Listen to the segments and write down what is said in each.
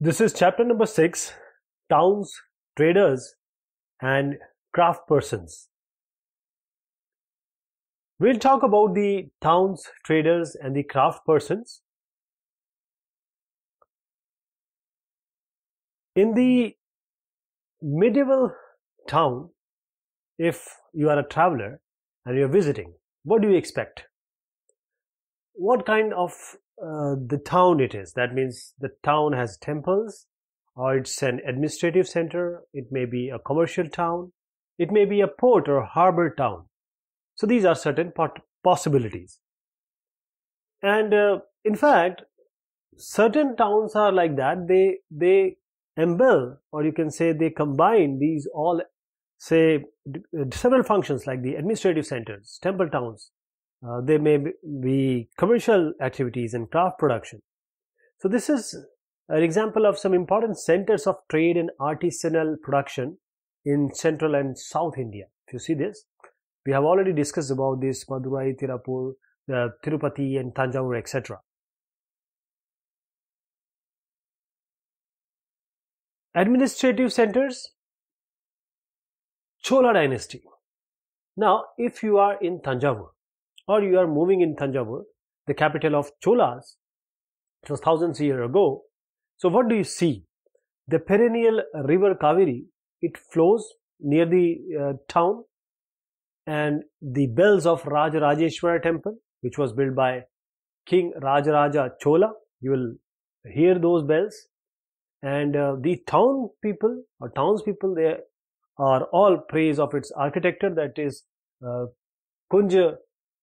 This is chapter number six Towns, Traders, and Craft Persons. We'll talk about the towns, traders, and the craft persons. In the medieval town, if you are a traveler and you're visiting, what do you expect? What kind of uh, the town it is? That means the town has temples, or it's an administrative center, it may be a commercial town, it may be a port or harbor town. So these are certain possibilities. And uh, in fact, certain towns are like that. They they embell, or you can say they combine these all, say, several functions like the administrative centers, temple towns. Uh, they may be commercial activities and craft production. So this is an example of some important centers of trade and artisanal production in central and south India. If you see this, we have already discussed about this Madurai, Tirupur, uh, Tirupati and Tanjavur, etc. Administrative centers, Chola dynasty. Now, if you are in Tanjavur or you are moving in Tanjavur, the capital of Cholas, it was thousands of years ago. So what do you see? The perennial river Kaveri, it flows near the uh, town and the bells of Rajarajeshwara temple, which was built by King Rajaraja Chola. You will hear those bells. And uh, the town people or townspeople, they are all praise of its architecture that is uh, Kunja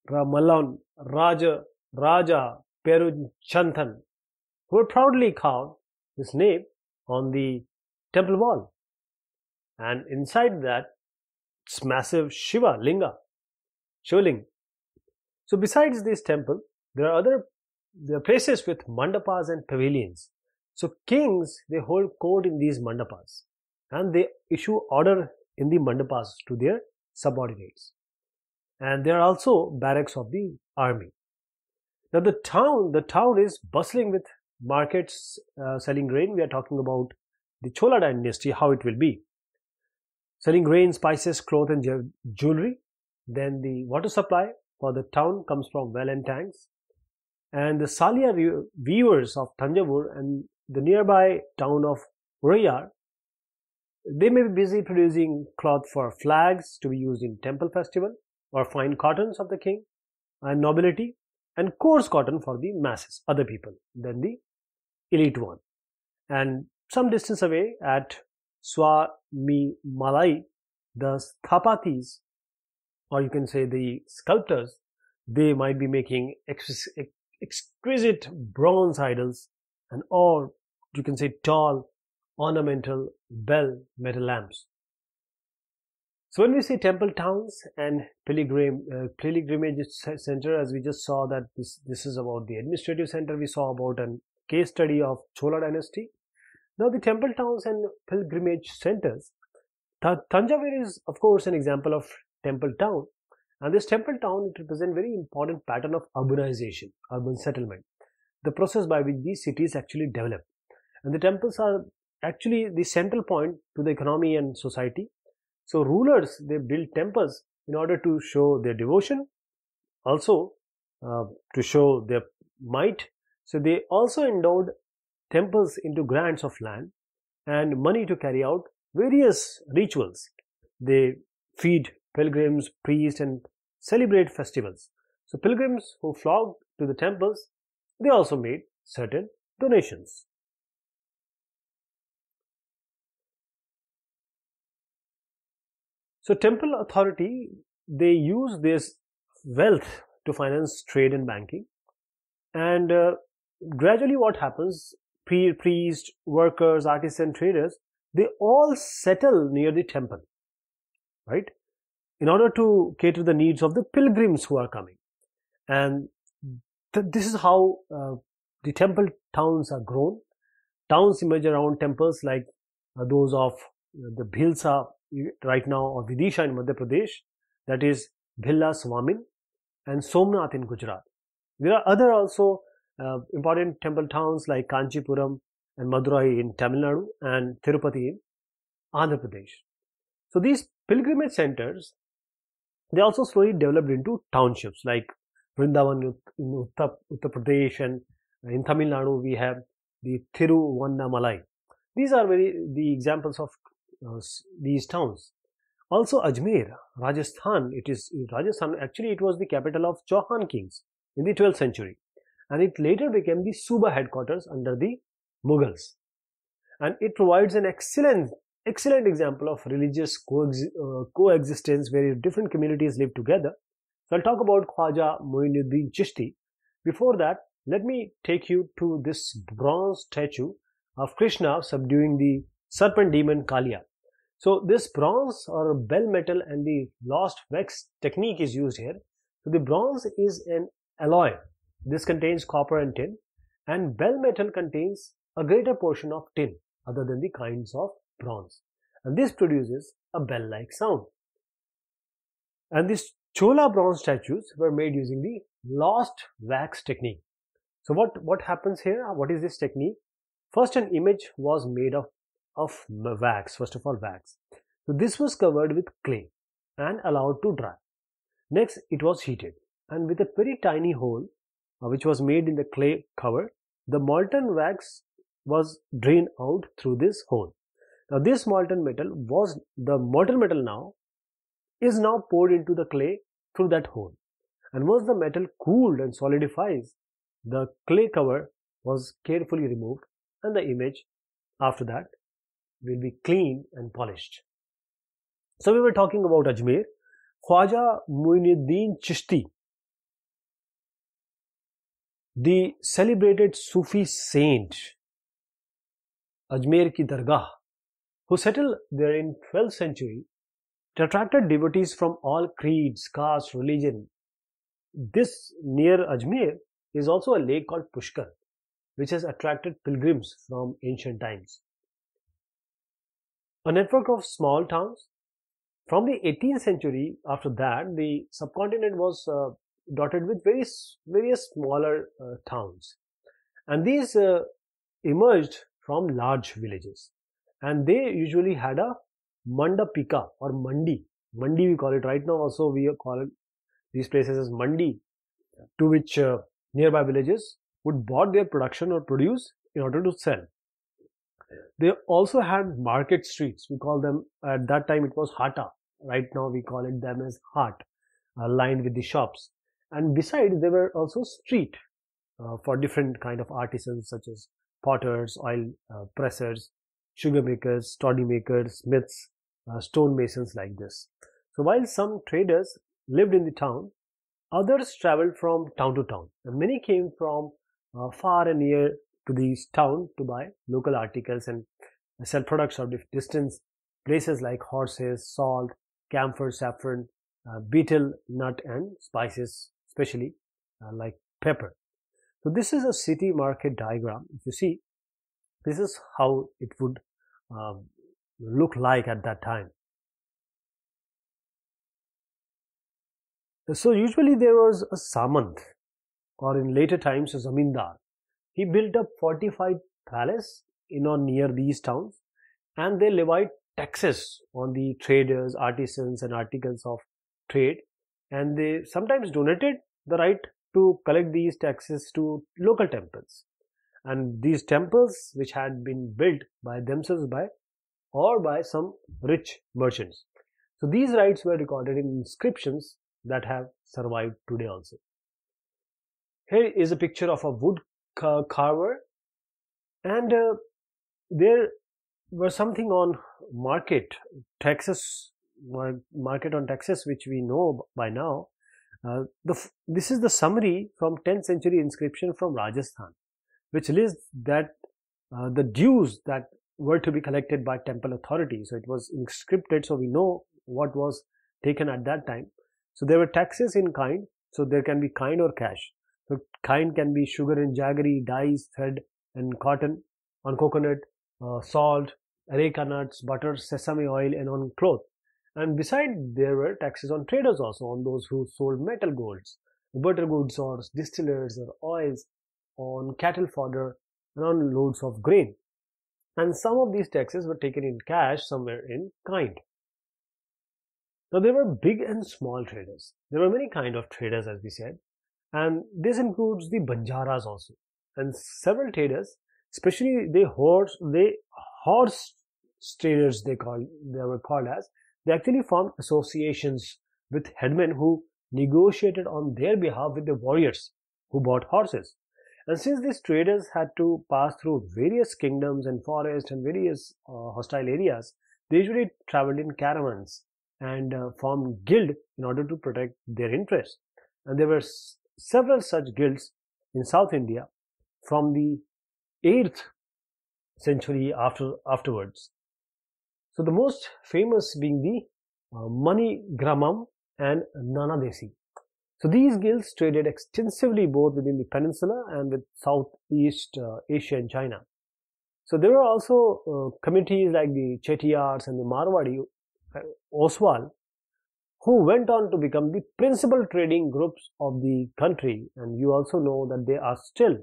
Ramalan Raja Raja Perunchantan, who proudly carved his name on the temple wall. And inside that it's massive Shiva Linga, Shivaling. So besides this temple, there are other there are places with mandapas and pavilions. So kings they hold court in these mandapas and they issue order in the mandapas to their subordinates. And there are also barracks of the army. Now the town, the town is bustling with markets uh, selling grain. We are talking about the Chola dynasty, how it will be selling grain, spices, cloth and jewelry. Then the water supply for the town comes from well and tanks. And the Salia weavers of Tanjavur and the nearby town of Uraiyur, they may be busy producing cloth for flags to be used in temple festival or fine cottons of the king and nobility and coarse cotton for the masses, other people than the elite one. And some distance away at Swami Malai, the Sthapatis, or you can say the sculptors, they might be making ex exquisite bronze idols and or you can say tall ornamental bell metal lamps. So when we say temple towns and pilgrim uh, pilgrimage center, as we just saw that this this is about the administrative center, we saw about a case study of Chola dynasty. Now, the temple towns and pilgrimage centers. Tanjavur is, of course, an example of temple town. And this temple town, it represents very important pattern of urbanization, urban settlement, the process by which these cities actually develop. And the temples are actually the central point to the economy and society. So rulers, they build temples in order to show their devotion, also uh, to show their might. So they also endowed temples into grants of land and money to carry out various rituals. They feed pilgrims, priests, and celebrate festivals. So, pilgrims who flocked to the temples, they also made certain donations. So, temple authority they use this wealth to finance trade and banking, and uh, gradually, what happens priests, workers, artisan traders, they all settle near the temple, right? In order to cater the needs of the pilgrims who are coming. And th this is how uh, the temple towns are grown. Towns emerge around temples like uh, those of uh, the Bhilsa right now or Vidisha in Madhya Pradesh, that is Bhilla Swamin and Somnath in Gujarat. There are other also uh, important temple towns like Kanchipuram and Madurai in Tamil Nadu and Tirupati in Andhra Pradesh. So these pilgrimage centers, they also slowly developed into townships like Vrindavan in Uttar, Uttar Pradesh and in Tamil Nadu we have the Thiruvannamalai. These are very the examples of these towns. Also Ajmer, Rajasthan, it is Rajasthan actually it was the capital of Chauhan kings in the 12th century and it later became the Suba headquarters under the Mughals. And it provides an excellent excellent example of religious uh, coexistence where different communities live together. So I'll talk about Khwaja Muinuddin Chishti. Before that, let me take you to this bronze statue of Krishna subduing the serpent demon Kalia. So this bronze or bell metal and the lost wax technique is used here. So the bronze is an alloy. This contains copper and tin and bell metal contains a greater portion of tin other than the kinds of bronze. And this produces a bell-like sound. And these Chola bronze statues were made using the lost wax technique. So what, what happens here? What is this technique? First an image was made of, of wax, first of all wax. So this was covered with clay and allowed to dry. Next it was heated and with a very tiny hole uh, which was made in the clay cover, the molten wax was drained out through this hole. Now this molten metal was the molten metal now is now poured into the clay through that hole. And once the metal cooled and solidifies, the clay cover was carefully removed and the image after that will be clean and polished. So we were talking about Ajmer. Khwaja Muinuddin Chishti, the celebrated Sufi saint Ajmer ki Dargah, who settled there in 12th century, attracted devotees from all creeds, castes, religion. This near Ajmer is also a lake called Pushkar, which has attracted pilgrims from ancient times. A network of small towns. From the 18th century, after that, the subcontinent was uh, dotted with various, various smaller uh, towns. And these uh, emerged from large villages. And they usually had a mandapika or mandi. Mandi we call it right now also we call these places as mandi to which uh, nearby villages would bought their production or produce in order to sell. They also had market streets. We call them at that time it was hata. Right now we call it them as hat, uh, lined with the shops. And besides, there were also street uh, for different kind of artisans such as potters, oil uh, pressers, sugar makers, toddy makers, smiths, uh, stone masons like this. So while some traders lived in the town, others traveled from town to town and many came from uh, far and near to town to buy local articles and sell products of distance places like horses, salt, camphor, saffron, uh, betel nut and spices especially uh, like pepper. So this is a city market diagram. If you see, this is how it would um, look like at that time. So usually there was a samant or in later times a zamindar. He built a fortified palace in or near these towns and they levied taxes on the traders, artisans and articles of trade and they sometimes donated the right to collect these taxes to local temples and these temples which had been built by themselves by or by some rich merchants. So these rights were recorded in inscriptions that have survived today also. Here is a picture of a wood carver. And uh, there was something on market taxes market on taxes which we know by now. Uh, the, this is the summary from 10th century inscription from Rajasthan which lists that uh, the dues that were to be collected by temple authority so it was inscripted so we know what was taken at that time. So there were taxes in kind so there can be kind or cash so kind can be sugar and jaggery dyes thread and cotton on coconut uh, salt areca nuts butter sesame oil and on cloth and beside there were taxes on traders also on those who sold metal goods butter goods or distillers or oils on cattle fodder and on loads of grain and some of these taxes were taken in cash, somewhere in kind. Now there were big and small traders. There were many kind of traders as we said and this includes the Banjaras also and several traders especially the horse they horse traders they call they were called as they actually formed associations with headmen who negotiated on their behalf with the warriors who bought horses and since these traders had to pass through various kingdoms and forests and various uh, hostile areas they usually traveled in caravans and uh, formed guild in order to protect their interests. And there were several such guilds in South India from the 8th century after afterwards. So the most famous being the uh, Mani Gramam and Nanadesi. So these guilds traded extensively both within the peninsula and with Southeast uh, Asia and China. So there were also uh, communities like the Chettiars and the Marwadi Oswal, who went on to become the principal trading groups of the country. And you also know that they are still,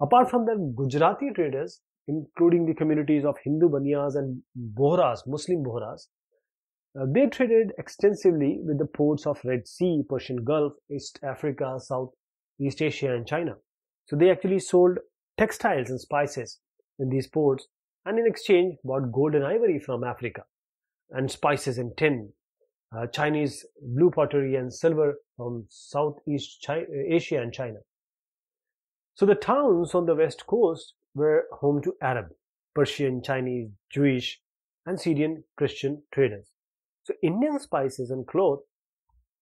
apart from the Gujarati traders, including the communities of Hindu Baniyas and Bohras, Muslim Bohras, uh, they traded extensively with the ports of Red Sea, Persian Gulf, East Africa, South East Asia and China. So they actually sold textiles and spices in these ports and in exchange bought gold and ivory from Africa and spices and tin, uh, Chinese blue pottery and silver from Southeast China, Asia and China. So the towns on the west coast were home to Arab, Persian, Chinese, Jewish, and Syrian Christian traders. So Indian spices and cloth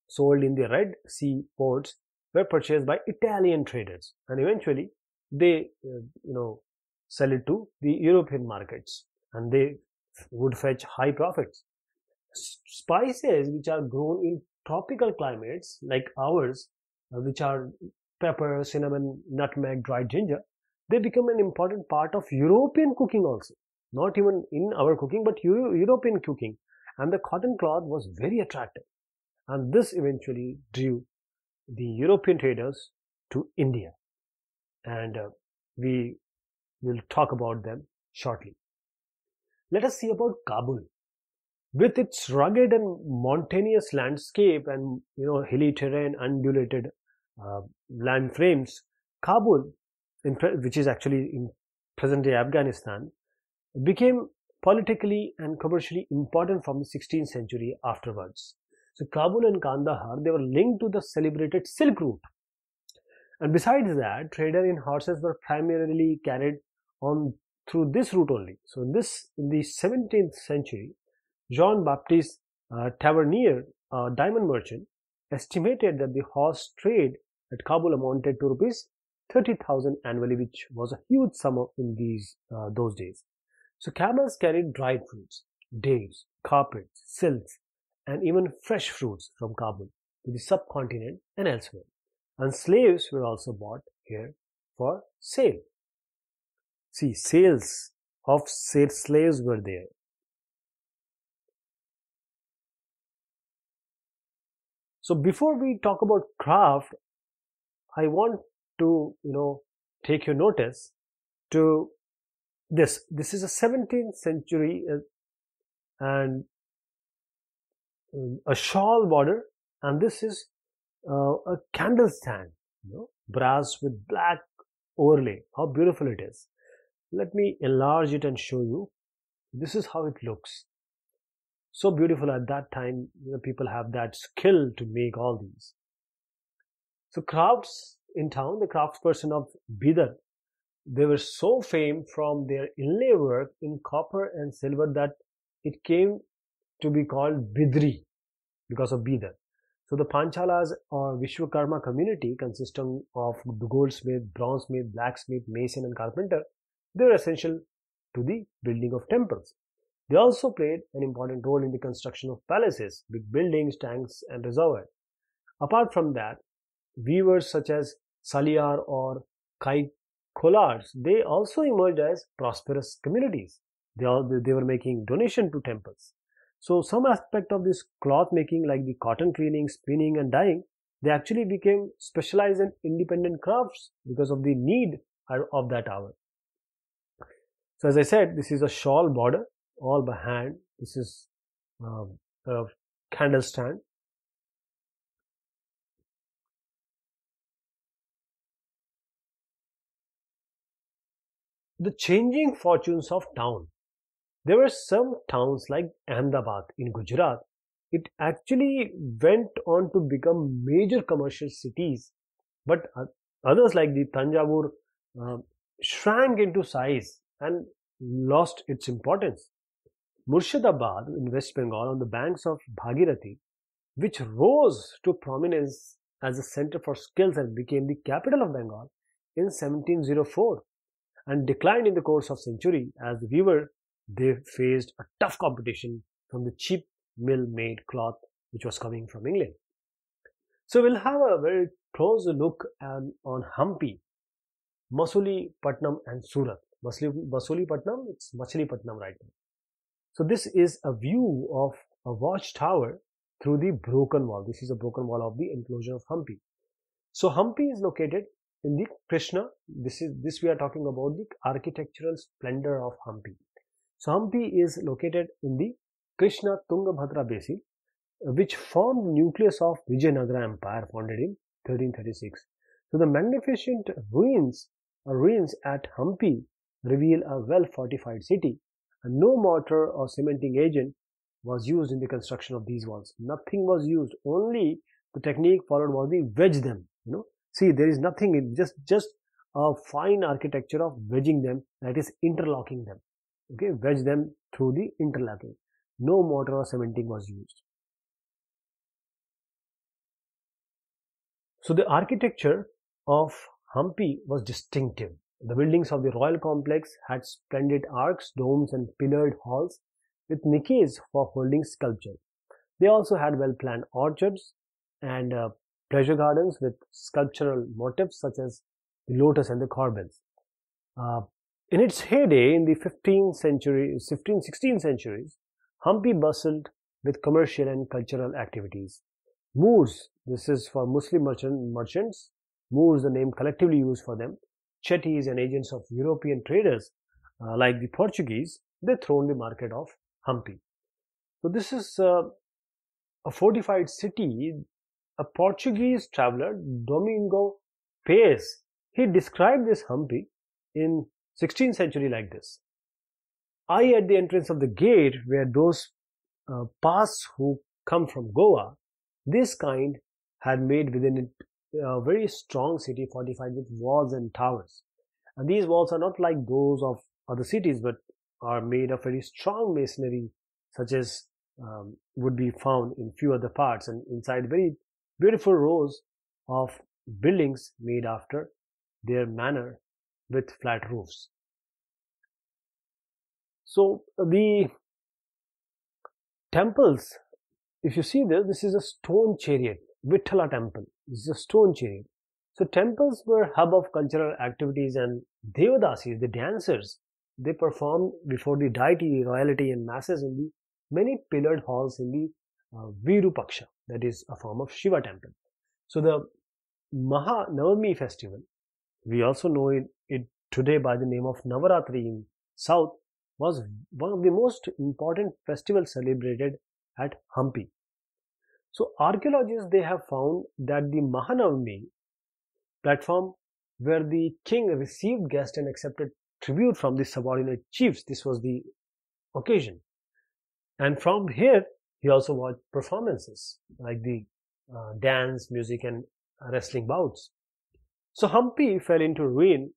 sold in the Red Sea ports were purchased by Italian traders, and eventually they, uh, you know, sell it to the European markets, and they would fetch high profits. Spices which are grown in tropical climates like ours, uh, which are pepper, cinnamon, nutmeg, dried ginger, they become an important part of European cooking also. Not even in our cooking, but Euro European cooking. And the cotton cloth was very attractive. And this eventually drew the European traders to India. And uh, we will talk about them shortly. Let us see about Kabul. With its rugged and mountainous landscape and you know hilly terrain, undulated uh, land frames, Kabul, which is actually in present-day Afghanistan, became politically and commercially important from the 16th century afterwards. So Kabul and Kandahar, they were linked to the celebrated Silk Route. And besides that, trader in horses were primarily carried on through this route only. So in this, in the 17th century, Jean-Baptiste uh, Tavernier, a diamond merchant, estimated that the horse trade at Kabul amounted to rupees 30,000 annually, which was a huge sum in these uh, those days. So camels carried dried fruits, dates, carpets, silks, and even fresh fruits from Kabul to the subcontinent and elsewhere. And slaves were also bought here for sale. See, sales of slaves were there. So before we talk about craft, I want to, you know, take your notice to this. This is a 17th century uh, and um, a shawl border and this is uh, a candle stand, you know, brass with black overlay. How beautiful it is let me enlarge it and show you this is how it looks so beautiful at that time you know, people have that skill to make all these so crafts in town the craftsperson of Bidar they were so famed from their inlay work in copper and silver that it came to be called Bidri because of Bidar. So the Panchalas or Vishwakarma community consisting of the goldsmith, bronzesmith, blacksmith, mason and carpenter they were essential to the building of temples. They also played an important role in the construction of palaces, big buildings, tanks, and reservoirs. Apart from that, weavers such as Saliar or Kai Kolars, they also emerged as prosperous communities. They, all, they were making donation to temples. So some aspect of this cloth making like the cotton cleaning, spinning and dyeing, they actually became specialized in independent crafts because of the need of that hour. So as I said, this is a shawl border, all by hand. This is um, a candle stand. The changing fortunes of town. There were some towns like Ahmedabad in Gujarat. It actually went on to become major commercial cities, but others like the Tanjavur uh, shrank into size and lost its importance. Murshidabad in West Bengal on the banks of Bhagirathi, which rose to prominence as a center for skills and became the capital of Bengal in 1704 and declined in the course of century as the weaver they faced a tough competition from the cheap mill made cloth which was coming from England. So we'll have a very close look on, on Hampi, Masuli Patnam and Surat. Masuli Patnam, it's Machli Patnam right now. So this is a view of a watchtower through the broken wall. This is a broken wall of the enclosure of Hampi. So Hampi is located in the Krishna. This is this we are talking about the architectural splendor of Hampi. So Hampi is located in the Krishna Tungabhadra basin, which formed the nucleus of Vijayanagara Empire founded in 1336. So the magnificent ruins, ruins at Hampi reveal a well fortified city and no mortar or cementing agent was used in the construction of these walls. Nothing was used. Only the technique followed was the wedge them. You know, see there is nothing. just just a fine architecture of wedging them. That is interlocking them. Okay, wedge them through the interlocking. No mortar or cementing was used. So the architecture of Hampi was distinctive. The buildings of the royal complex had splendid arcs, domes, and pillared halls with niches for holding sculpture. They also had well planned orchards and uh, pleasure gardens with sculptural motifs such as the lotus and the corbels. Uh, in its heyday in the 15th century, 15th, 16th centuries, Hampi bustled with commercial and cultural activities. Moors, this is for Muslim merchant, merchants, Moors, the name collectively used for them, chetties and agents of European traders uh, like the Portuguese, they throne the market of Hampi. So this is uh, a fortified city. A Portuguese traveler, Domingo Paes, he described this Hampi in 16th century like this. I at the entrance of the gate where those uh, pass who come from Goa, this kind had made within it a very strong city fortified with walls and towers. And these walls are not like those of other cities, but are made of very strong masonry, such as um, would be found in few other parts, and inside very beautiful rows of buildings made after their manner with flat roofs. So the temples, if you see this, this is a stone chariot, Vithala temple. Is a stone chariot. So temples were hub of cultural activities and Devadasis, the dancers, they performed before the deity, royalty and masses in the many pillared halls in the uh, Virupaksha, that is a form of Shiva temple. So the Maha Navami festival, we also know it, it today by the name of Navaratri in south, was one of the most important festivals celebrated at Hampi. So archaeologists they have found that the Mahanavami platform where the king received guests and accepted tribute from the subordinate chiefs. This was the occasion. And from here, he also watched performances like the uh, dance, music, and wrestling bouts. So Hampi fell into ruin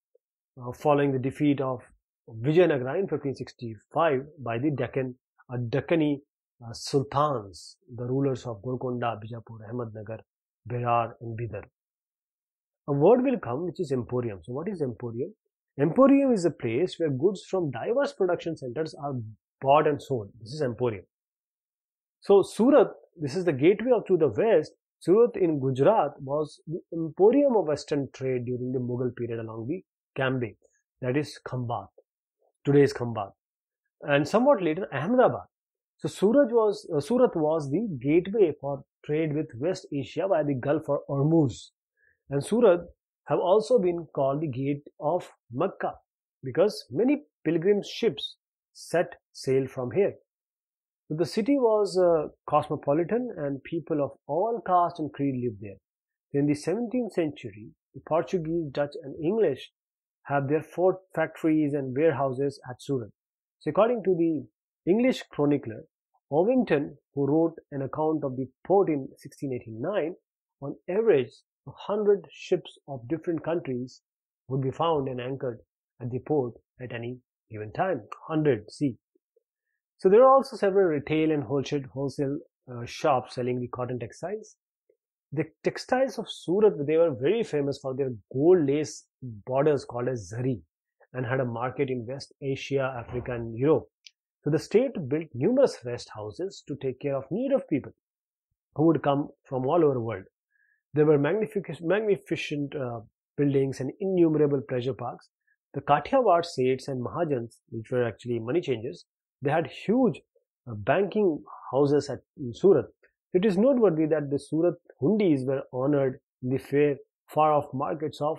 uh, following the defeat of Vijayanagara in 1565 by the Deccan, a Deccani uh, sultans, the rulers of Golconda, Bijapur, Ahmednagar, Berar, and Bidar a word will come which is emporium. So what is emporium? Emporium is a place where goods from diverse production centers are bought and sold. This is emporium. So Surat, this is the gateway to the west. Surat in Gujarat was the emporium of western trade during the Mughal period along the Cambay. That is Khambat. Today's Khambat. And somewhat later Ahmedabad. So Surat was, uh, Surat was the gateway for trade with West Asia by the Gulf or Hormuz and Surat have also been called the gate of Mecca because many pilgrim ships set sail from here. So the city was uh, cosmopolitan and people of all caste and creed lived there. In the 17th century, the Portuguese, Dutch and English have their fort factories and warehouses at Surat. So according to the English chronicler Ovington, who wrote an account of the port in 1689, on average, a hundred ships of different countries would be found and anchored at the port at any given time. Hundred, see. So there are also several retail and wholesale, wholesale uh, shops selling the cotton textiles. The textiles of Surat, they were very famous for their gold lace borders called as zari and had a market in West Asia, Africa and Europe. So the state built numerous rest houses to take care of need of people who would come from all over the world. There were magnificent, magnificent uh, buildings and innumerable pleasure parks. The Kathiawar Seths and Mahajans, which were actually money changers, they had huge uh, banking houses at Surat. It is noteworthy that the Surat hundis were honored in the fair far-off markets of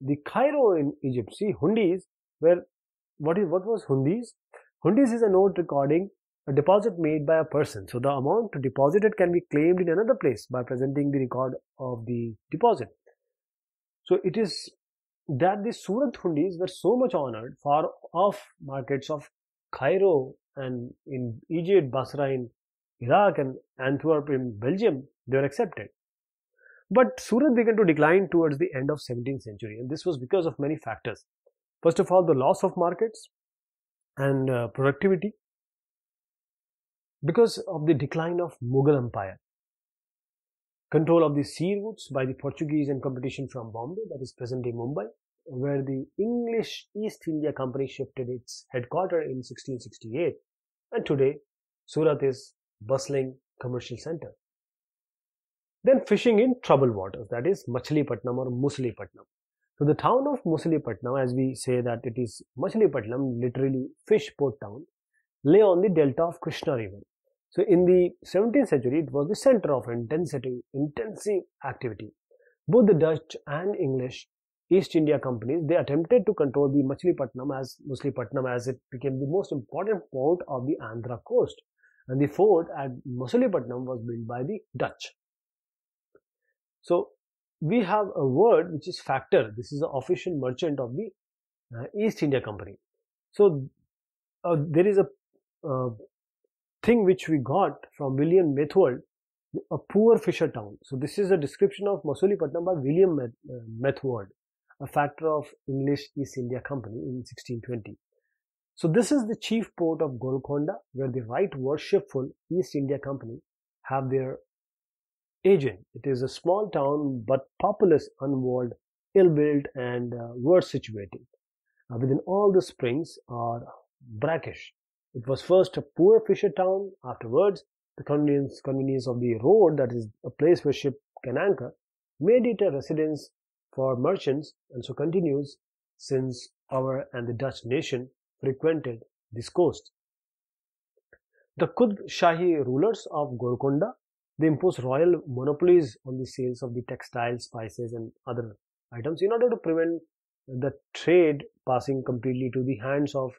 the Cairo in Egypt. See, hundis were what is what was hundis? Hundis is a note recording a deposit made by a person. So the amount deposited can be claimed in another place by presenting the record of the deposit. So it is that the Surat hundis were so much honored far off markets of Cairo and in Egypt, Basra in Iraq and Antwerp in Belgium, they were accepted. But Surat began to decline towards the end of 17th century and this was because of many factors. First of all, the loss of markets and uh, productivity because of the decline of Mughal Empire. Control of the sea routes by the Portuguese and competition from Bombay, that is present day Mumbai, where the English East India Company shifted its headquarters in 1668 and today Surat is bustling commercial center. Then fishing in troubled waters that is Machilipatnam or Muslipatnam. So the town of Muslipatnam as we say that it is Machilipatnam literally fish port town lay on the delta of Krishna river. So in the 17th century it was the center of intensity intensive activity. Both the Dutch and English East India companies, they attempted to control the Machilipatnam as Muslipatnam as it became the most important port of the Andhra coast. And the fort at Machilipatnam was built by the Dutch. So we have a word which is factor. This is the official merchant of the uh, East India Company. So uh, there is a uh, thing which we got from William Methwold, a poor fisher town. So this is a description of Masulipatam by William Methwold a factor of English East India Company in 1620. So this is the chief port of Golconda where the right worshipful East India Company have their agent. It is a small town but populous, unwalled, ill-built and uh, worse situated. Uh, within all the springs are brackish. It was first a poor fisher town. Afterwards, the convenience, convenience of the road, that is a place where ship can anchor, made it a residence for merchants and so continues since our and the Dutch nation frequented this coast. The Qutb Shahi rulers of Golconda they imposed royal monopolies on the sales of the textiles, spices and other items in order to prevent the trade passing completely to the hands of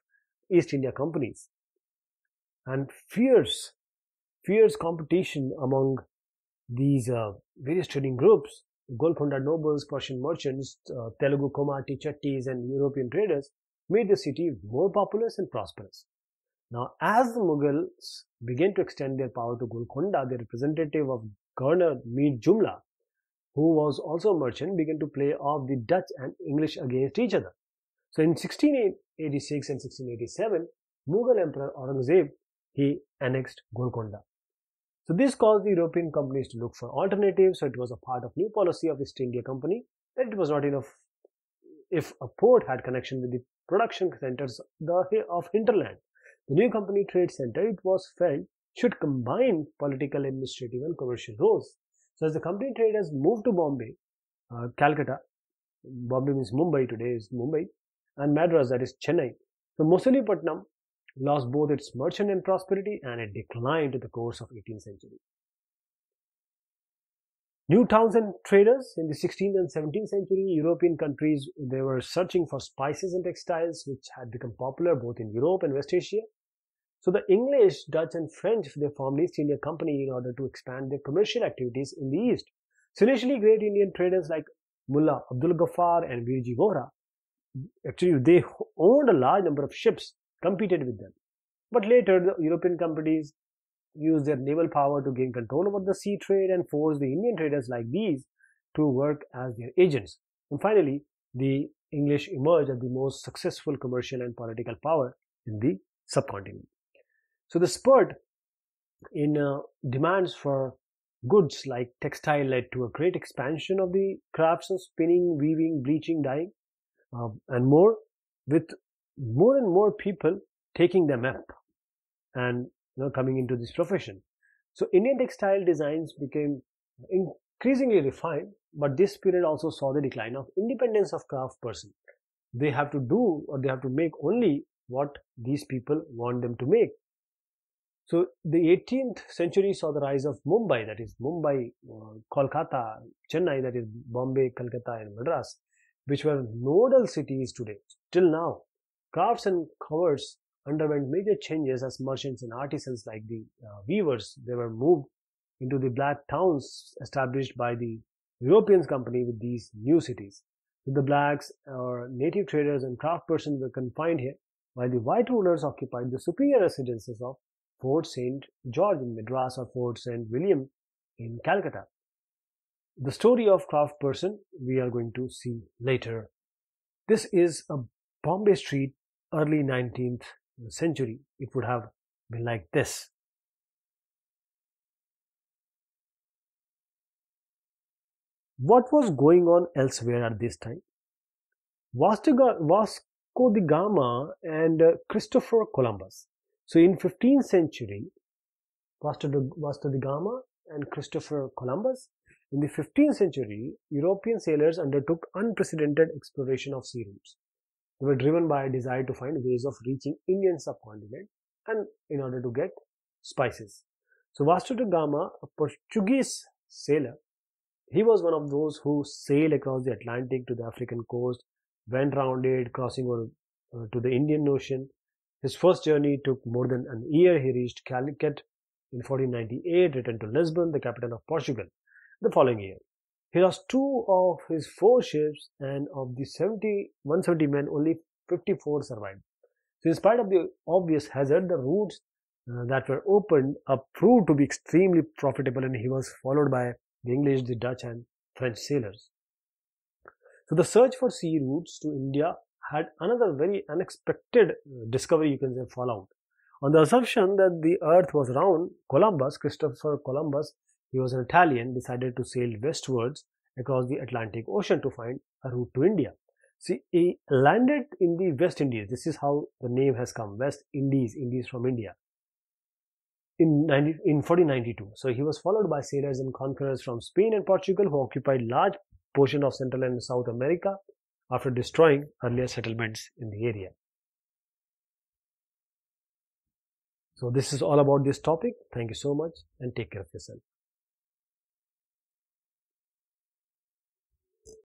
East India companies. And fierce, fierce competition among these uh, various trading groups Golconda nobles, Persian merchants, uh, Telugu Komati, Chettis, and European traders made the city more populous and prosperous. Now, as the Mughals began to extend their power to Golconda, the representative of Governor Mir Jumla, who was also a merchant, began to play off the Dutch and English against each other. So, in 1686 and 1687, Mughal Emperor Aurangzeb he annexed Golconda. So this caused the European companies to look for alternatives. So it was a part of new policy of East India Company that it was not enough if a port had connection with the production centers of hinterland. The new company trade center, it was felt, should combine political, administrative and commercial roles. So as the company trade has moved to Bombay, uh, Calcutta, Bombay means Mumbai today is Mumbai, and Madras that is Chennai. So Masulipatam lost both its merchant and prosperity and it declined in the course of 18th century. New towns and traders in the 16th and 17th century, European countries, they were searching for spices and textiles which had become popular both in Europe and West Asia. So the English, Dutch and French, they formed East India Company in order to expand their commercial activities in the East. So initially great Indian traders like Mullah Abdul Ghaffar and Virji Vohra, actually they owned a large number of ships, competed with them. But later the European companies use their naval power to gain control over the sea trade and force the Indian traders like these to work as their agents. And finally, the English emerged as the most successful commercial and political power in the subcontinent. So the spurt in uh, demands for goods like textile led to a great expansion of the crafts of spinning, weaving, bleaching, dyeing, uh, and more, with more and more people taking them up and you know, coming into this profession. So Indian textile designs became increasingly refined, but this period also saw the decline of independence of craft person. They have to do or they have to make only what these people want them to make. So the 18th century saw the rise of Mumbai, that is Mumbai, uh, Kolkata, Chennai, that is Bombay, Calcutta and Madras, which were nodal cities today. Till now, crafts and covers underwent major changes as merchants and artisans like the uh, weavers they were moved into the black towns established by the Europeans company with these new cities. The blacks or native traders and craftspersons were confined here while the white rulers occupied the superior residences of Fort St. George in Madras or Fort St. William in Calcutta. The story of craftsperson we are going to see later. This is a Bombay street early 19th century, it would have been like this. What was going on elsewhere at this time? Vasco da Gama and uh, Christopher Columbus. So in 15th century, Vasco da Gama and Christopher Columbus, in the 15th century, European sailors undertook unprecedented exploration of sea routes. They were driven by a desire to find ways of reaching Indian subcontinent and in order to get spices. So Vasco da Gama, a Portuguese sailor, he was one of those who sailed across the Atlantic to the African coast, went round it, crossing over uh, to the Indian Ocean. His first journey took more than an year. He reached Calicut in 1498, returned to Lisbon, the capital of Portugal, the following year. He lost two of his four ships, and of the 70, 170 men, only 54 survived. So, in spite of the obvious hazard, the routes uh, that were opened up proved to be extremely profitable, and he was followed by the English, the Dutch, and French sailors. So, the search for sea routes to India had another very unexpected uh, discovery, you can say, fallout. On the assumption that the earth was round, Columbus, Christopher Columbus, he was an Italian, decided to sail westwards across the Atlantic Ocean to find a route to India. See, he landed in the West Indies. This is how the name has come West Indies, Indies from India. In, 90, in 1492. So he was followed by sailors and conquerors from Spain and Portugal who occupied large portion of Central and South America after destroying earlier settlements in the area. So this is all about this topic. Thank you so much and take care of yourself.